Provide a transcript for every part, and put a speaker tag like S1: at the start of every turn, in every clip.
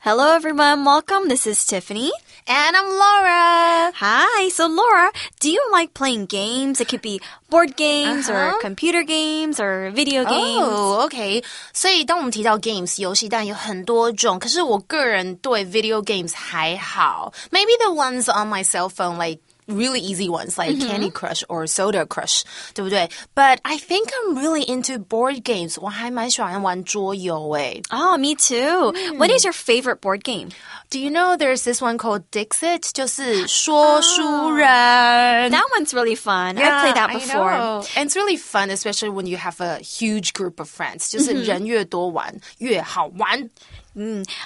S1: Hello, everyone. Welcome. This is Tiffany.
S2: And I'm Laura.
S1: Hi. So, Laura, do you like playing games? It could be board games or
S2: Uh-huh.
S1: computer games or video games.
S2: Oh, OK。所以当我们提到 games 游戏，当然有很多种。可是我个人对 video games 还好。Maybe the ones on my cell phone, like really easy ones, like Candy Crush or Soda Crush，对不对？But I think I'm really into board games. 我还蛮喜欢玩桌游诶。
S1: Oh, me too. What is your favorite board game?
S2: Do you know there's this one called Dixit？就是说书人。
S1: That one's really fun. I played that
S2: I
S1: before.
S2: know. And it's really fun, especially when you have a huge group of friends. 就是人越多玩越好玩。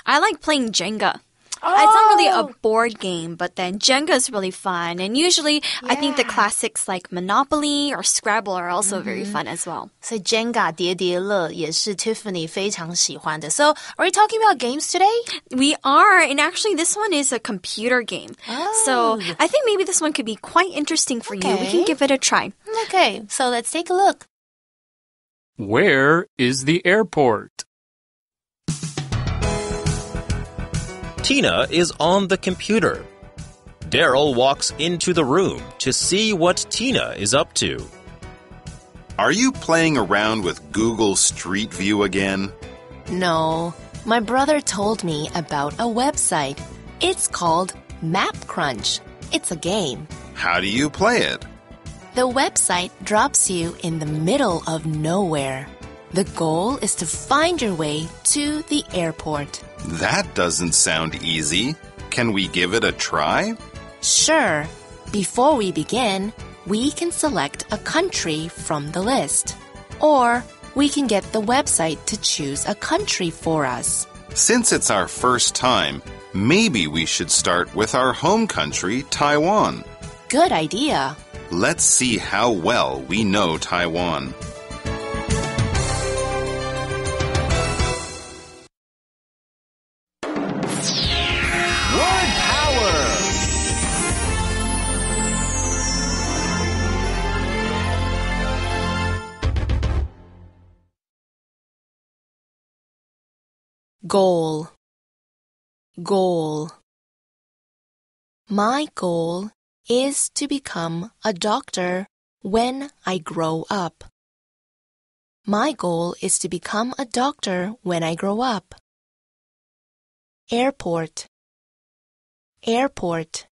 S1: I like playing Jenga. It's not really a
S2: Oh.
S1: board game, but then Jenga is really fun. And usually, I think the
S2: Yeah.
S1: classics like Monopoly or Scrabble are also very
S2: Mm-hmm.
S1: fun as well.
S2: 所以 Jenga 叠叠乐也是 Tiffany 非常喜欢的。So, are we talking about games today?
S1: We are, and actually, this one is a computer game. So I think maybe this one could be quite interesting for you. We can
S2: Okay.
S1: give it a try.
S2: Okay, so let's take a look.
S3: Where is the airport?
S4: Tina is on the computer. Daryl walks into the room to see what Tina is up to.
S5: Are you playing around with Google Street View again?
S6: No, my brother told me about a website. It's called MapCrunch. It's a game.
S5: How do you play it?
S6: The website drops you in the middle of nowhere. The goal is to find your way to the airport.
S5: That doesn't sound easy. Can we give it a try?
S6: Sure, before we begin, we can select a country from the list. Or we can get the website to choose a country for us.
S5: Since it's our first time, maybe we should start with our home country, Taiwan.
S6: Good idea.
S5: Let's see how well we know Taiwan.
S6: Goal. Goal. My goal is to become a doctor when I grow up. My goal is to become a doctor when I grow up. Airport. Airport.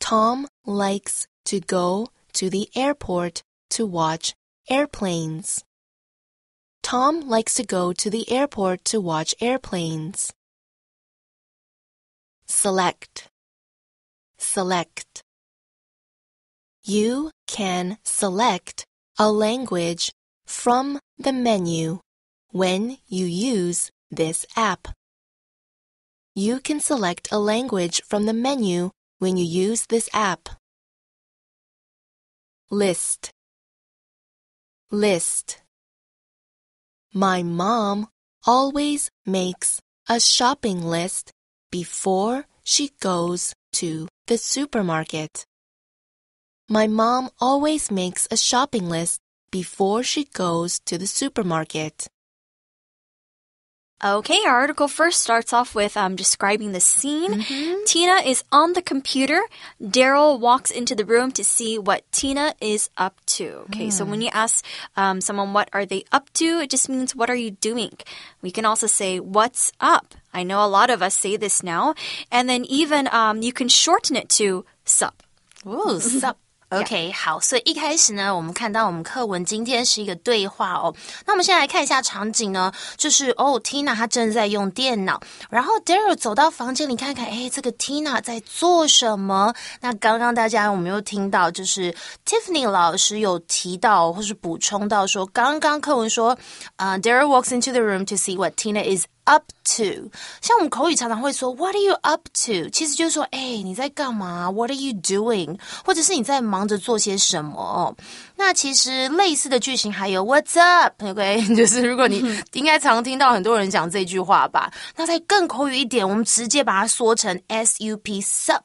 S6: Tom likes to go to the airport to watch airplanes. Tom likes to go to the airport to watch airplanes. Select. Select. You can select a language from the menu when you use this app. You can select a language from the menu when you use this app. List. List. My mom always makes a shopping list before she goes to the supermarket. My mom always makes a shopping list before she goes to the supermarket.
S1: Okay, our article first starts off with um, describing the scene. Tina is on the computer. Daryl walks into the room to see what Tina is up to. Okay, so when you ask um, someone what are they up to, it just means what are you doing. We can also say what's up. I know a lot of us say this now, and then even um, you can shorten it to sup.
S2: 哦，sup。OK，好，所以一开始呢，我们看到我们课文今天是一个对话哦。那我们先来看一下场景呢，就是哦，Tina 她正在用电脑，然后 Daryl 走到房间里看看，哎，这个 Tina 在做什么？那刚刚大家我们又听到，就是 Tiffany 老师有提到或是补充到说，刚刚课文说，呃，Daryl walks into the room to see what Tina is up to。像我们口语常常会说 What are you up to？其实就是说，哎，你在干嘛？What are you doing？或者是你在忙着做些什么？哦，那其实类似的句型还有 What's up？OK，就是如果你应该常听到很多人讲这句话吧。那再更口语一点，我们直接把它缩成 S U P sup。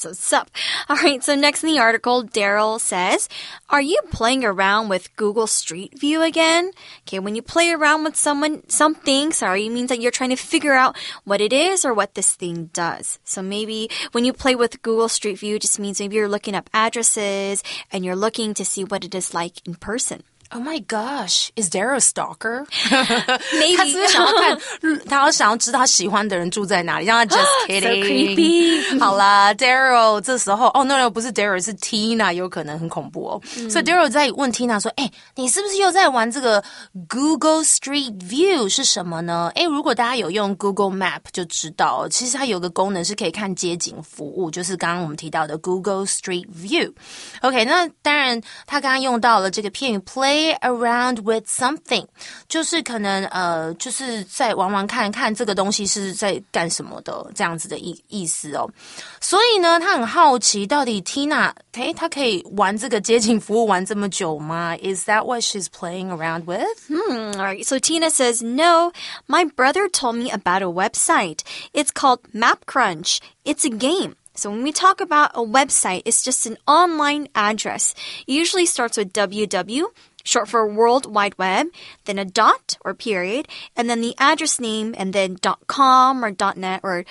S1: So sup. All right, so next in the article, Daryl says, Are you playing around with Google Street View again? Okay, when you play around with someone, something, sorry, it means that you're trying to figure out what it is or what this thing does. So maybe when you play with Google Street View, it just means maybe you're looking up addresses and you're looking to see what it is like in person.
S2: Oh my gosh, is there a stalker?
S1: Maybe.
S2: 他是不是想要看，他要想要知道他喜欢的人住在哪里？让他 just kidding。
S1: creepy
S2: 好啦，Daryl 这时候哦，no no 不是 Daryl 是 Tina，有可能很恐怖哦。所以 Daryl 在问 Tina 说：“哎，你是不是又在玩这个 Google Street View 是什么呢？”哎，如果大家有用 Google Map 就知道，其实它有个功能是可以看街景服务，就是刚刚我们提到的 Google Street View。OK，那当然他刚刚用到了这个片语 play。play around with something，就是可能呃，就是在玩玩看看这个东西是在干什么的这样子的意意思哦。所以呢，他很好奇，到底 Tina，诶，她可以玩这个街景服务玩这么久吗？Is that what she's playing around with?
S1: Hmm, all right, so Tina says, No, my brother told me about a website. It's called MapCrunch. It's a game. So when we talk about a website, it's just an online address. It usually starts with www, short for World Wide Web, then a dot or period, and then the address name, and then .com or .net or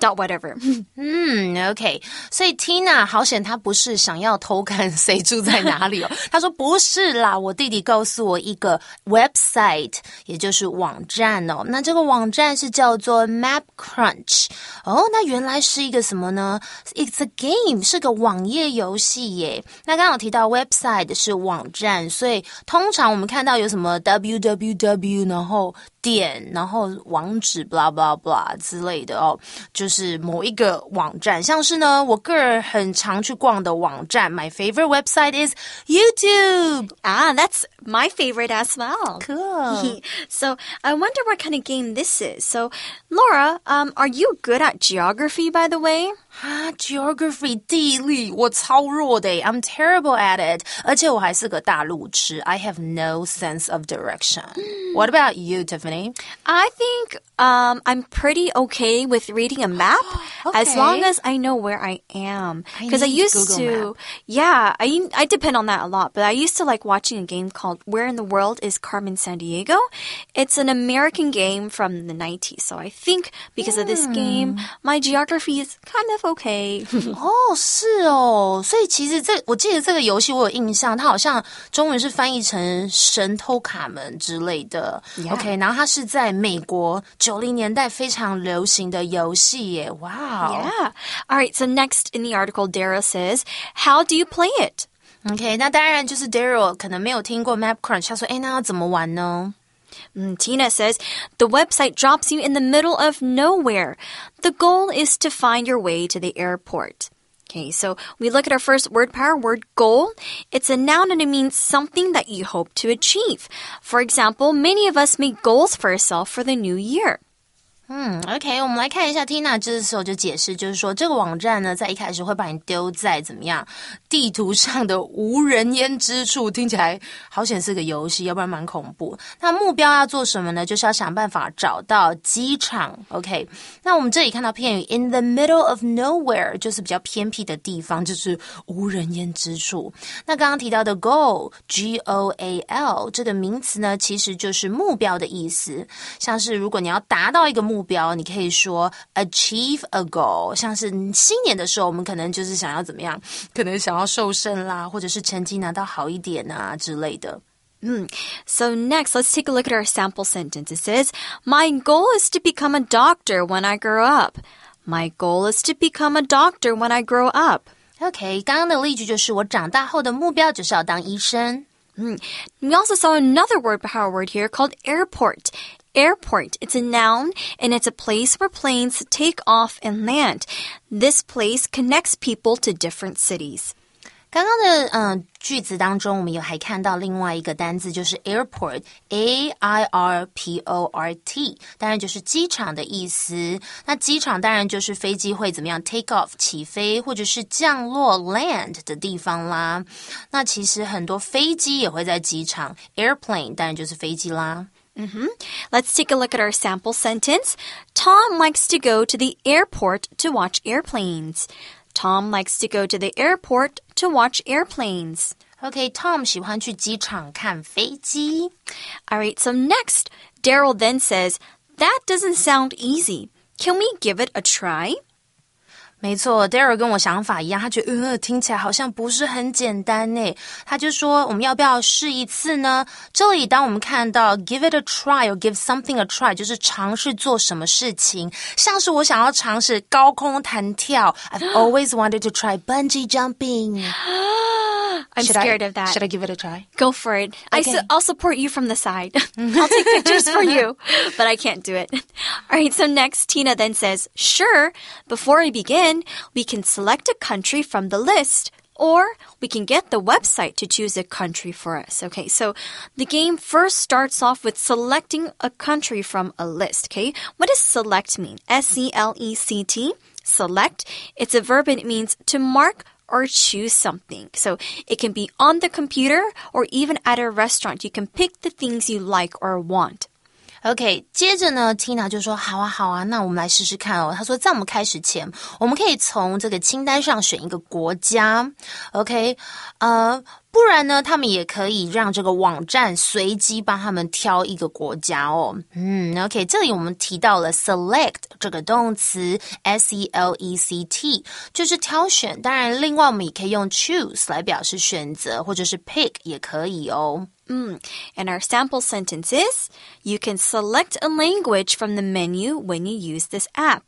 S1: dot whatever.
S2: 嗯，OK，所以 Tina 好险，她不是想要偷看 谁住在哪里哦。她说不是啦，我弟弟告诉我一个 website，也就是网站哦。那这个网站是叫做 MapCrunch。哦，那原来是一个什么呢？It's a game，是个网页游戏耶。那刚刚有提到 website 是网站，所以通常我们看到有什么 www，然后点，然后网址，blah blah blah 之类的哦，就是某一个网站，像是呢，我个人很常去逛的网站，My favorite website is YouTube.
S1: Ah, that's my favorite as well.
S2: Cool.
S1: so I wonder what kind of game this is. So, Laura, um, are you good at geography, by the way?
S2: 啊，geography 地理我超弱的，I'm terrible at it，而且我还是个大路痴，I have no sense of direction. What about you, Tiffany?
S1: I think um, I'm pretty okay with reading a map
S2: okay.
S1: as long as I know where I am. Because I,
S2: I,
S1: used to, yeah, I I depend on that a lot. But I used to like watching a game called Where in the World is Carmen Sandiego. It's an American game from the 90s. So I think because mm. of this game, hmm. my geography is kind of okay.
S2: Oh, 哦，是哦，所以其实这我记得这个游戏我有印象，它好像中文是翻译成神偷卡门之类的。
S1: Yeah.
S2: OK，然后它是在美国。九零年代非常流行的游戏耶，哇、哦
S1: yeah. All right. So next in the article, Dara says, "How do you play it?"
S2: OK，那当然就是 Daryl 可能没有听过 Map Crunch，他说，哎，那要怎么玩呢？
S1: Mm, Tina says the website drops you in the middle of nowhere. The goal is to find your way to the airport. Okay, so we look at our first word power word goal. It's a noun and it means something that you hope to achieve. For example, many of us make goals for ourselves for the new year.
S2: 嗯，OK，我们来看一下 Tina 这时候就解释，就是说这个网站呢，在一开始会把你丢在怎么样地图上的无人烟之处，听起来好显是个游戏，要不然蛮恐怖。那目标要做什么呢？就是要想办法找到机场。OK，那我们这里看到片语 in the middle of nowhere，就是比较偏僻的地方，就是无人烟之处。那刚刚提到的 goal，G O A L 这个名词呢，其实就是目标的意思。像是如果你要达到一个目标，你可以说 achieve a goal。像是新年的时候，我们可能就是想要怎么样，可能想要瘦身啦，或者是成绩拿到好一点啊之类的。
S1: So next, let's take a look at our sample sentence. It says, My goal is to become a doctor when I grow up. My goal is to become a doctor when I grow up.
S2: OK，刚刚的例句就是我长大后的目标就是要当医生。
S1: We also saw another word power word here called airport. Airport. It's a noun and it's a place where planes take off and land. This place connects people to different cities.
S2: 刚刚的嗯、呃句子当中，我们有还看到另外一个单字，就是 airport，a i r p o r t，当然就是机场的意思。那机场当然就是飞机会怎么样 take off 起飞，或者是降落 land 的地方啦。那其实很多飞机也会在机场，airplane 当然就是飞机啦。
S1: Let's take a look at our sample sentence. Tom likes to go to the airport to watch airplanes. Tom likes to go to the airport to watch airplanes.
S2: OK，Tom、喜欢去机场看飞机。
S1: All right, so next, Daryl then says, That doesn't sound easy. Can we give it a try?
S2: 没错，Daryl 跟我想法一样，他觉得呃听起来好像不是很简单呢。他就说我们要不要试一次呢？这里当我们看到 give it a try 或 give something a try，就是尝试做什么事情，像是我想要尝试高空弹跳。I've always wanted to try bungee jumping.
S1: I'm
S2: Should I-
S1: scared of that.
S2: Should I give it a try?
S1: Go for it. I su- I'll support you from the side. I'll take pictures for you, but I can't do it. All right, so next, Tina then says, Sure, before we begin, we can select a country from the list. Or we can get the website to choose a country for us. Okay, so the game first starts off with selecting a country from a list. Okay, what does select mean? S E L E C T. Select. It's a verb and it means to mark or choose something. So it can be on the computer or even at a restaurant. You can pick the things you like or want.
S2: OK，接着呢，Tina 就说：“好啊，好啊，那我们来试试看哦。”她说：“在我们开始前，我们可以从这个清单上选一个国家。OK，呃， 不然呢，他们也可以让这个网站随机帮他们挑一个国家哦。嗯，OK，这里我们提到了 select 这个动词，S E L E C T，就是挑选。当然，另外我们也可以用 choose 来表示选择，或者是 pick 也可以哦。
S1: And our sample sentence is You can select a language from the menu when you use this app.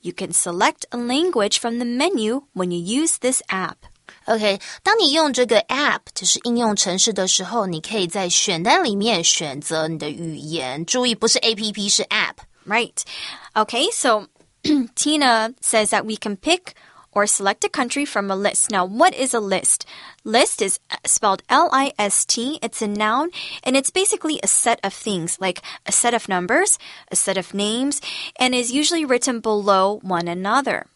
S1: You can select a language from the menu when you use this app.
S2: OK，当你用这个 App 就是应用程式的时候，你可以在选单里面选择你的语言。注意，不是 APP，是 App。
S1: Right. Okay, so Tina says that we can pick or select a country from a list. Now, what is a list? List is spelled L I S T. It's a noun and it's basically a set of things, like a set of numbers, a set of names, and is usually written below one another.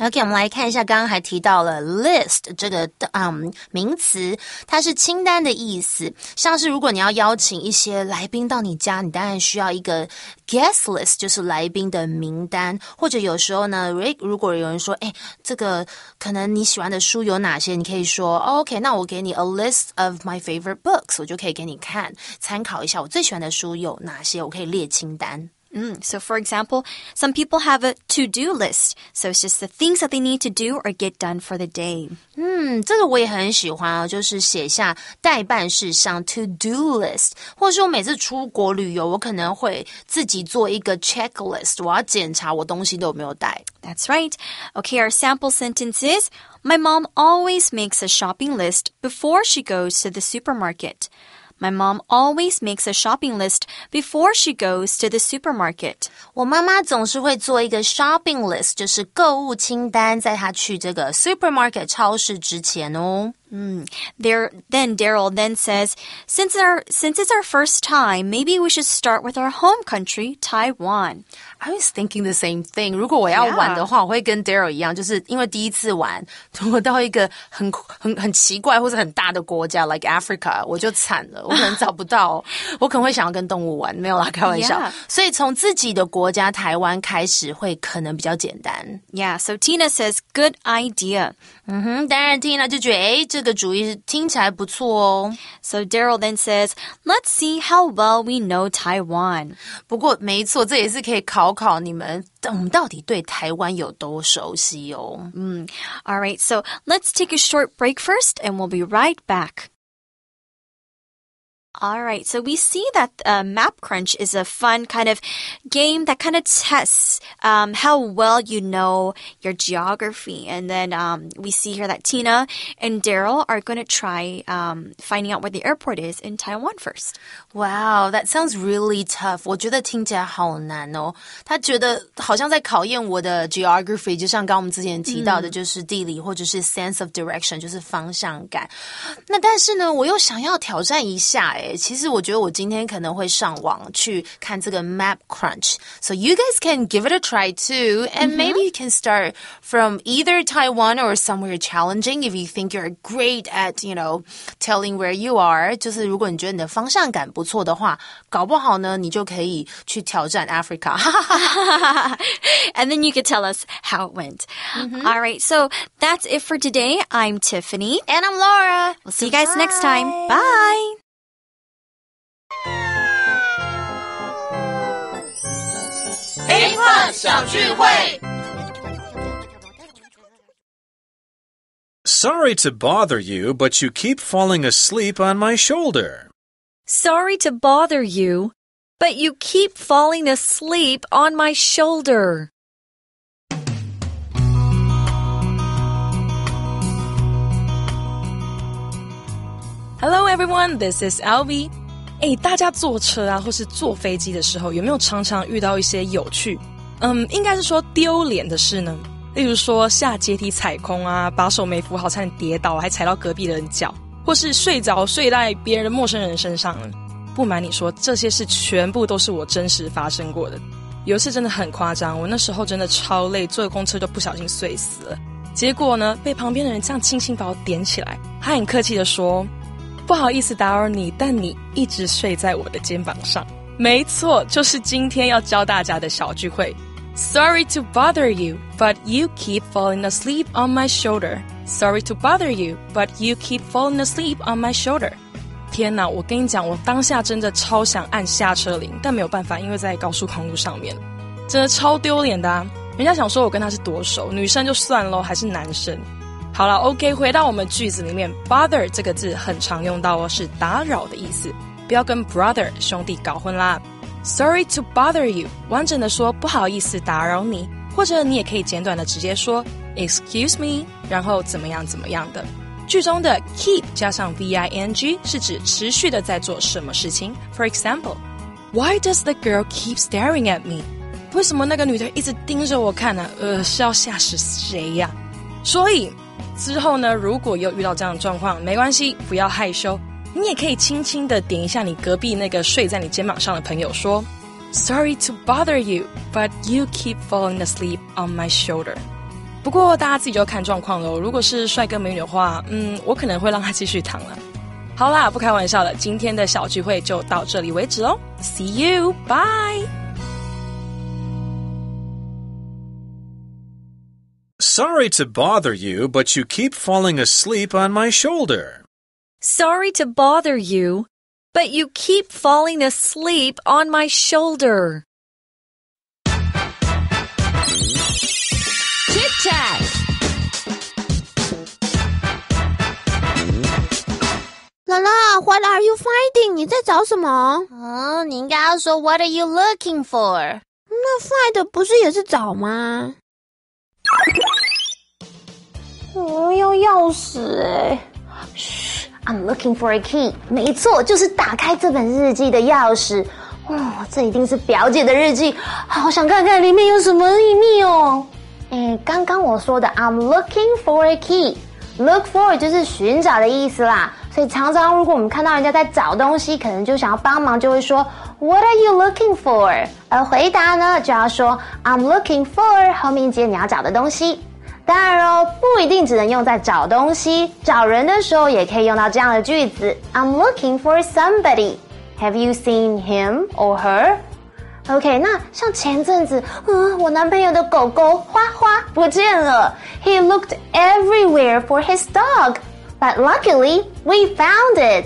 S2: OK，我们来看一下，刚刚还提到了 list 这个嗯名词，它是清单的意思。像是如果你要邀请一些来宾到你家，你当然需要一个 guest list，就是来宾的名单。或者有时候呢，如如果有人说，哎，这个可能你喜欢的书有哪些，你可以说、，OK，那我给你 a list of my favorite books，我就可以给你看，参考一下我最喜欢的书有哪些，我可以列清单。
S1: Mm, so, for example, some people have a to do list. So, it's just the things that they need to do or get done for the day.
S2: 嗯，这个我也很喜欢啊，就是写下代办事项 to do list，或者是我每次出国旅游，我可能会自己做一个 checklist，我要检查我东西都有没有带。
S1: That's right. Okay, our sample sentence is My mom always makes a shopping list before she goes to the supermarket. My mom always makes a shopping list before she goes to the supermarket.
S2: 我妈妈总是会做一个 shopping list，就是购物清单，在她去这个 supermarket 超市之前哦。
S1: There then Daryl then says, since our since it's our first time, maybe we should start with our home country, Taiwan.
S2: I was thinking the same thing. 如果我要玩的话我会跟 Daryl 一样，就是因为第一次玩，如果到一个很很很奇怪或者很大的国家，like Africa，我就惨了，我可能找不到，我可能会想要跟动物玩，没有啦，开玩笑。
S1: Yeah.
S2: 所以从自己的国家台湾开始，会可能比较简单。
S1: Yeah, so Tina says, good idea.
S2: 嗯哼，当然 Tina 就觉得，诶，这 个主意听起来不错哦。
S1: So Daryl then says, let's see how well we know Taiwan.
S2: 不过没错，这也是可以考考你们，我们到底对台湾有多熟悉哦。
S1: All right, so let's take a short break first and we'll be right back. All right, so we see that uh, Map Crunch is a fun kind of game that kind of tests um, how well you know your geography. And then um, we see here that Tina and Daryl are going to try um, finding out where the airport is in Taiwan first.
S2: Wow, that sounds really tough. 我觉得听起来好难哦。他觉得好像在考验我的 geography，就像刚刚我们之前提到的，就是地理、或者是 sense of direction，就是方向感。那但是呢，我又想要挑战一下 诶。其实我觉得我今天可能会上网去看这个 Map Crunch。So you guys can give it a try too, and maybe you can start from either Taiwan or somewhere challenging if you think you're great at, you know, telling where you are. 就是如果你觉得你的方向感不错的话，搞不好呢，你就可以去挑战 Africa。
S1: and then you could tell us how it went. All right, so that's it for today. I'm Tiffany.
S7: And I'm Laura.
S1: We'll see you guys next time. Bye.
S8: Sorry to bother you, but you keep falling asleep on my shoulder.
S9: Sorry to bother you, but you keep falling asleep on my shoulder. Hello everyone, this is Alvi. 哎，大家坐车啊，或是坐飞机的时候，有没有常常遇到一些有趣，嗯，应该是说丢脸的事呢？例如说下阶梯踩空啊，把手没扶好差点跌倒，还踩到隔壁的人脚，或是睡着睡在别人的陌生人身上了。不瞒你说，这些事全部都是我真实发生过的。有一次真的很夸张，我那时候真的超累，坐公车就不小心睡死了。结果呢，被旁边的人这样轻轻把我点起来，他很客气的说：“不好意思打扰你，但你一直睡在我的肩膀上。”没错，就是今天要教大家的小聚会。Sorry to bother you, but you keep falling asleep on my shoulder. Sorry to bother you, but you keep falling asleep on my shoulder. 天哪！我跟你讲，我当下真的超想按下车铃，但没有办法，因为在高速公路上面，真的超丢脸的啊！人家想说我跟他是多熟，女生就算喽，还是男生。好了，OK，回到我们句子里面，bother 这个字很常用到哦，是打扰的意思，不要跟 brother 兄弟搞混啦。Sorry to bother you，完整的说不好意思打扰你，或者你也可以简短的直接说 Excuse me，然后怎么样怎么样的。句中的 keep 加上 v i n g 是指持续的在做什么事情。For example，Why does the girl keep staring at me？为什么那个女的一直盯着我看呢？呃，是要吓死谁呀？所以之后呢，如果又遇到这样的状况，没关系，不要害羞，你也可以轻轻的点一下你隔壁那个睡在你肩膀上的朋友，说：“Sorry to bother you, but you keep falling asleep on my shoulder。”不过大家自己就看状况喽。如果是帅哥美女的话，嗯，我可能会让他继续躺了。好啦，不开玩笑了，今天的小聚会就到这里为止喽。See you, bye.
S8: Sorry to bother you, but you keep falling asleep on my shoulder.
S9: Sorry to bother you, but you keep falling asleep on my shoulder.
S7: Chit chat.
S10: 兰兰，What are you finding？你在找什么？
S7: 哦，你应该要说 What are you looking for？
S10: 那 find 不是也是找吗？ 我要钥匙哎！
S7: 嘘，I'm looking for a key。没错，就是打开这本日记的钥匙。哦，这一定是表姐的日记，好想看看里面有什么秘密哦。哎，刚刚我说的 I'm looking for a key，look for 就是寻找的意思啦。所以常常如果我们看到人家在找东西，可能就想要帮忙，就会说 What are you looking for？而回答呢，就要说 I'm looking for 后面接你要找的东西。当然哦，不一定只能用在找东西，找人的时候也可以用到这样的句子。I'm looking for somebody. Have you seen him or her? OK，那像前阵子，嗯，我男朋友的狗狗花花不见了。He looked everywhere for his dog, but luckily we found it.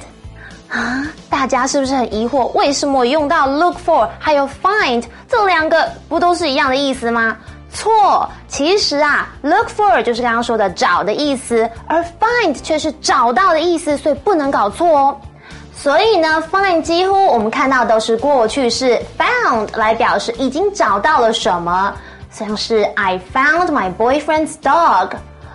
S7: 啊，大家是不是很疑惑，为什么用到 look for 还有 find 这两个不都是一样的意思吗？ 错，其实啊，look for 就是刚刚说的找的意思，而 find 却是找到的意思，所以不能搞错哦。所以呢，find 几乎我们看到都是过去式 found 来表示已经找到了什么，像是 I found my boyfriend's dog。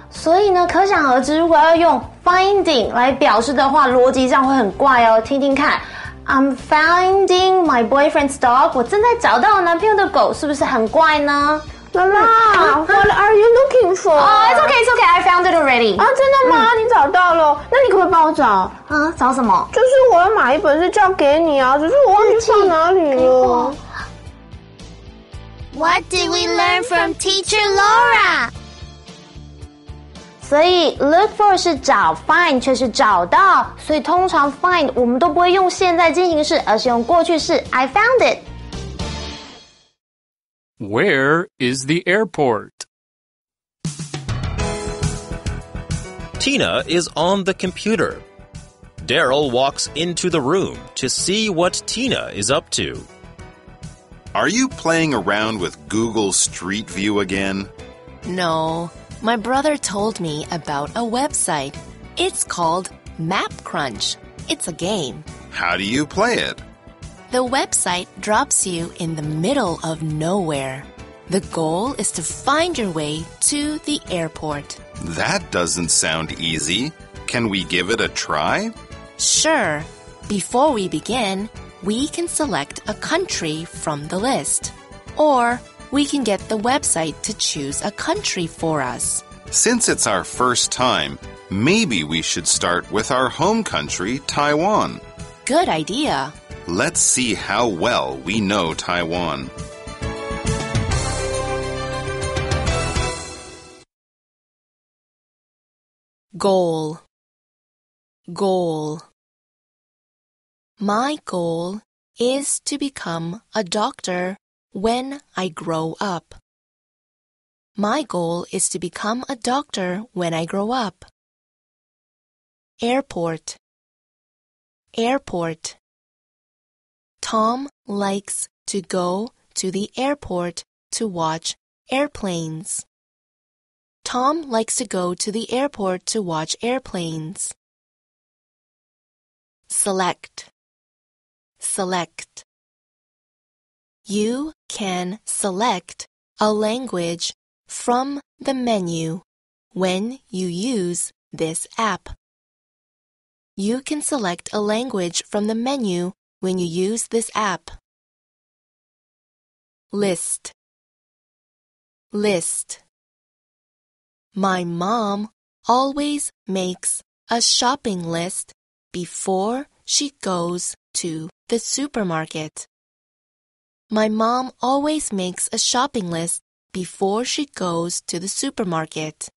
S7: 所以呢，可想而知，如果要用 finding 来表示的话，逻辑上会很怪哦。听听看，I'm finding my boyfriend's dog，我正在找到我男朋友的狗，是不是很怪呢？
S10: 啦啦，What are you looking for？
S7: 哦，It's okay, It's okay, I found it already。
S10: 啊，真的吗？你找到了？那你可不可以帮我找？
S7: 啊，找什么？
S10: 就是我要买一本是叫给你啊，只是我忘记放哪里了。
S7: What did we learn from Teacher Laura？所以 look for 是找，find 却是找到，所以通常 find 我们都不会用现在进行式，而是用过去式 I found it。
S3: Where is the airport?
S4: Tina is on the computer. Daryl walks into the room to see what Tina is up to.
S5: Are you playing around with Google Street View again?
S6: No, my brother told me about a website. It's called MapCrunch. It's a game.
S5: How do you play it?
S6: The website drops you in the middle of nowhere. The goal is to find your way to the airport.
S5: That doesn't sound easy. Can we give it a try?
S6: Sure. Before we begin, we can select a country from the list. Or we can get the website to choose a country for us.
S5: Since it's our first time, maybe we should start with our home country, Taiwan.
S6: Good idea.
S5: Let's see how well we know Taiwan.
S6: Goal. Goal. My goal is to become a doctor when I grow up. My goal is to become a doctor when I grow up. Airport. Airport. Tom likes to go to the airport to watch airplanes. Tom likes to go to the airport to watch airplanes. Select. Select. You can select a language from the menu when you use this app. You can select a language from the menu when you use this app. List. List. My mom always makes a shopping list before she goes to the supermarket. My mom always makes a shopping list before she goes to the supermarket.